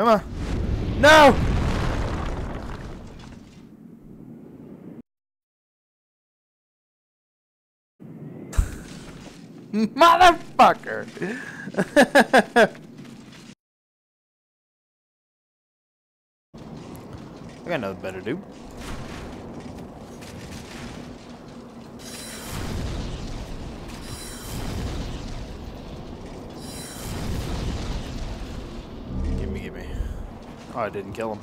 Come on. No! Motherfucker! I got nothing better to do. Oh, I didn't kill him.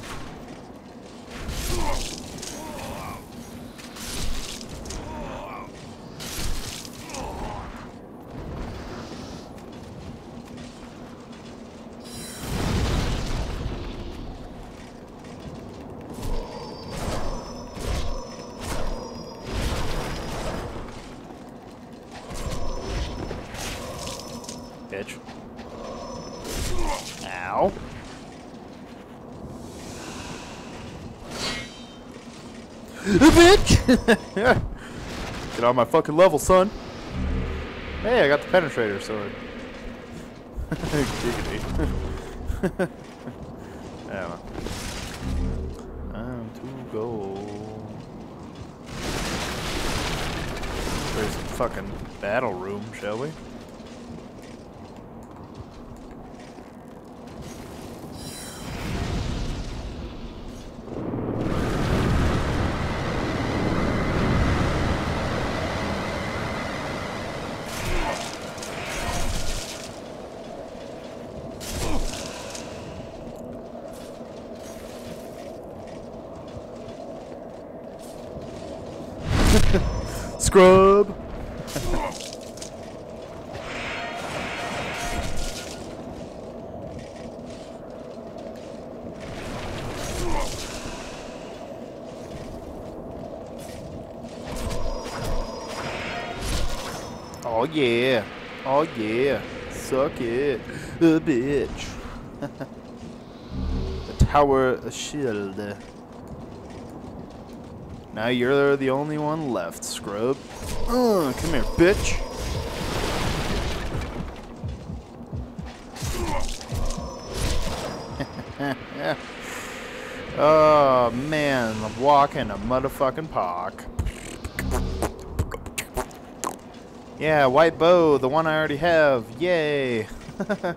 Bitch. Ow. Bitch! Get on my fucking level, son. Hey, I got the penetrator sword. Giggity. yeah. Time to go. There's a fucking battle room, shall we? Scrub. oh yeah. Oh yeah. Suck it. A bitch. the tower shield. Now you're the only one left, scrub. Uh, come here, bitch. oh man, I'm walking a motherfucking park. Yeah, white bow, the one I already have. Yay. I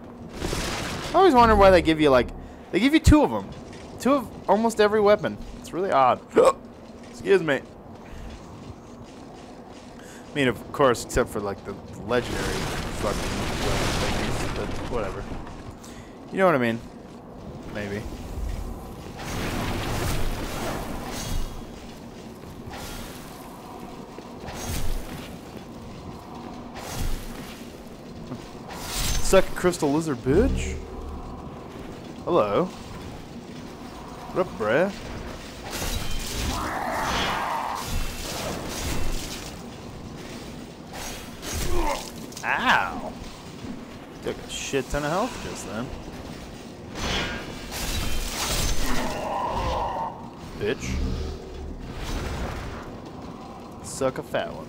always wonder why they give you like, they give you two of them. Two of almost every weapon. It's really odd. Excuse me. I mean, of course, except for like the legendary fucking thingies, but whatever. You know what I mean? Maybe. Second crystal lizard, bitch. Hello. What up, bruh? Ow! Took a shit ton of health just then. Bitch. Suck a fat one.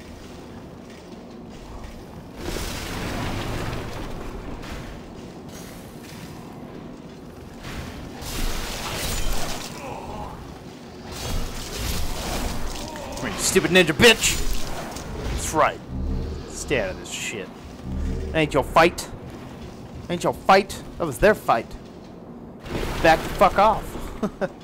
You stupid ninja bitch! That's right. Stay out of this shit. That ain't your fight. Ain't your fight. That was their fight. Back the fuck off.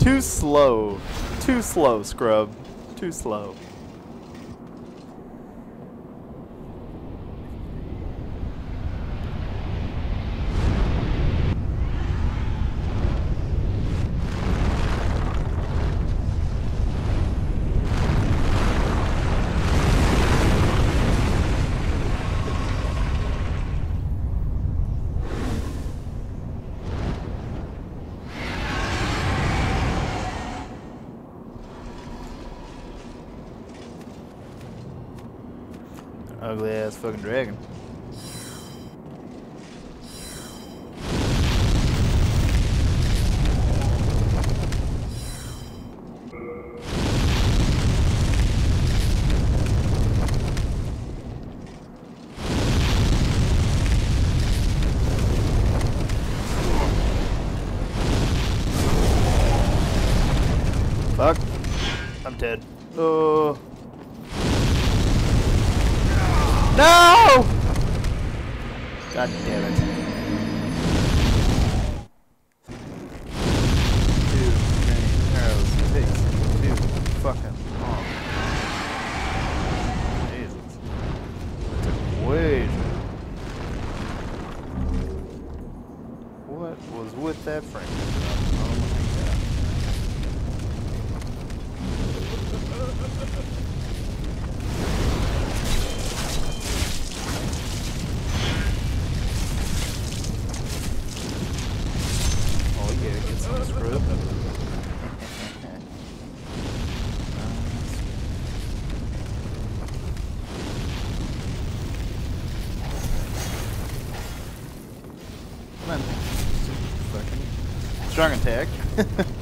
Too slow. Too slow, scrub. Too slow. ugly ass fucking dragon. Fuck. I'm dead. Oh. No! God damn it. Too many arrows. Takes too fucking long. Jesus. That took way too What was with that frame? Strong attack.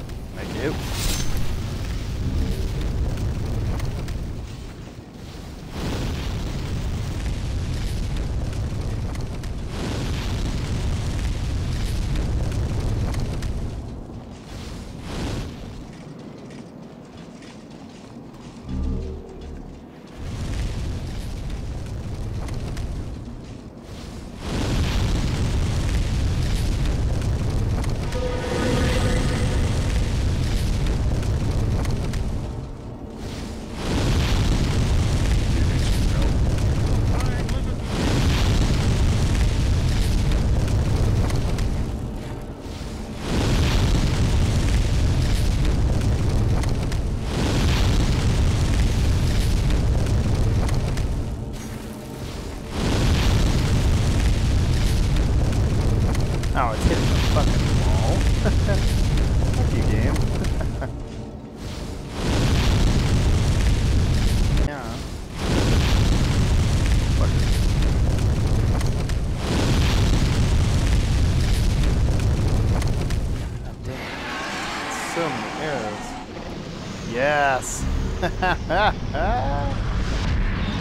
Did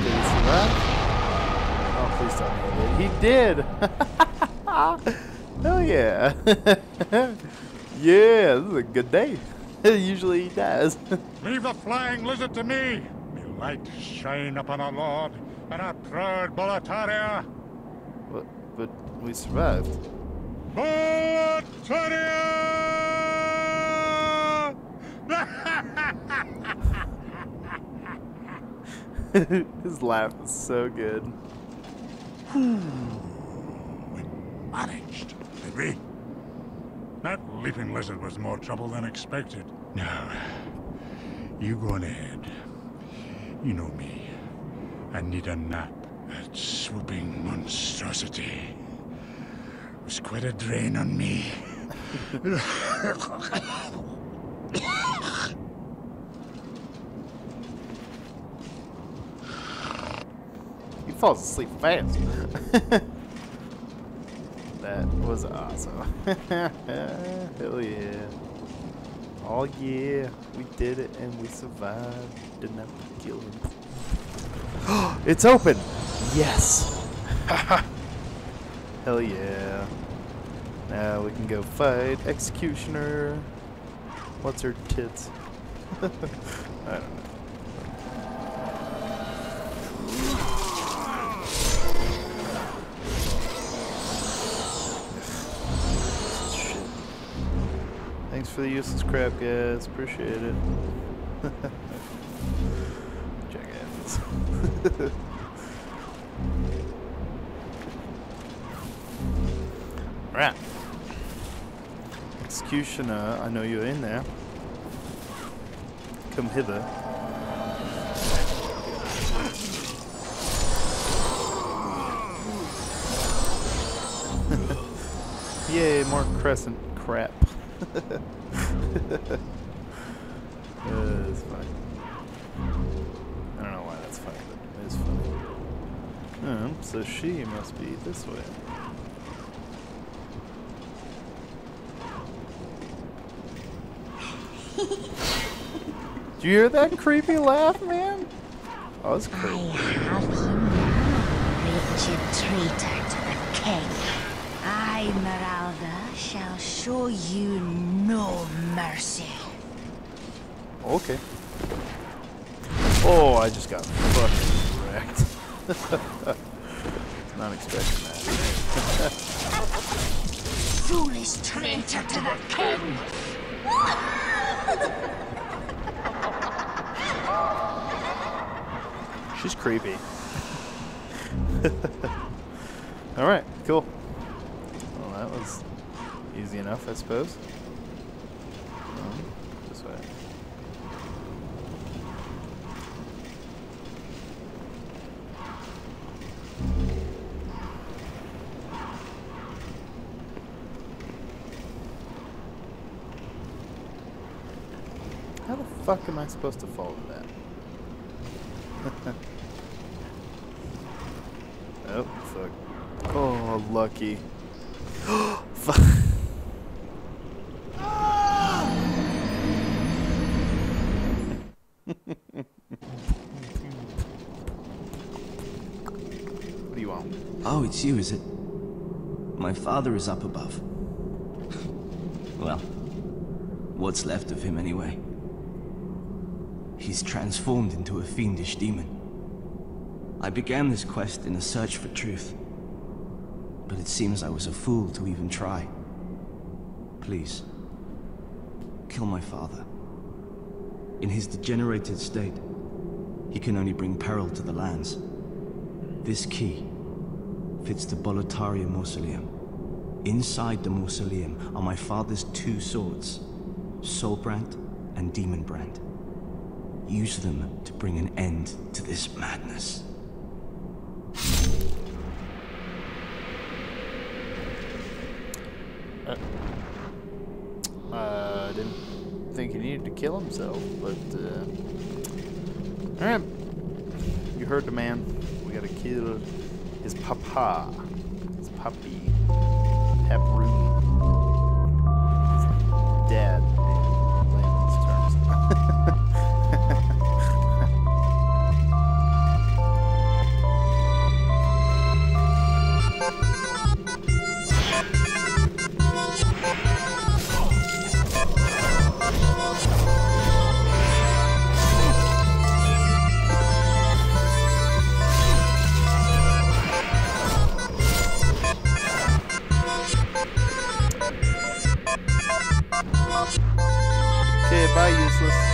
you see that? Oh, please tell me he did. He did. Hell yeah. yeah, this is a good day. Usually he dies. Leave the flying lizard to me. May light shine upon our lord and our proud Boletaria. but, but we survived. Boletaria! His laugh is so good. Managed, did we? That leaping lizard was more trouble than expected. Now, you go on ahead. You know me. I need a nap. That swooping monstrosity was quite a drain on me. falls asleep fast. that was awesome. Hell yeah. Oh yeah, we did it and we survived. Didn't have to kill him. it's open! Yes! Hell yeah. Now we can go fight Executioner. What's her tits? I don't know. Thanks for the useless crap, guys. Appreciate it. Jackass. right. Executioner, I know you're in there. Come hither. Yay, more crescent crap. uh, it's fine. I don't know why that's funny, but it is funny. Um, so she must be this way. Did you hear that creepy laugh, man? Oh, it's I creepy. have you now, wretched traitor to the king. I, Miralda, shall show you no mercy. Okay. Oh, I just got fucking wrecked. Not expecting that. Foolish traitor to the king! She's creepy. Alright, cool. Easy enough, I suppose. Um, this way. How the fuck am I supposed to follow that? oh, fuck. Oh, lucky. fuck. Oh, it's you, is it? My father is up above. well, what's left of him anyway? He's transformed into a fiendish demon. I began this quest in a search for truth. But it seems I was a fool to even try. Please, kill my father. In his degenerated state, he can only bring peril to the lands. This key fits the Boletaria mausoleum. Inside the mausoleum are my father's two swords, Soulbrand and Demonbrand. Use them to bring an end to this madness. Uh, didn't think he needed to kill himself, but, uh... Alright. You heard the man. We gotta kill his papa. His puppy. useless.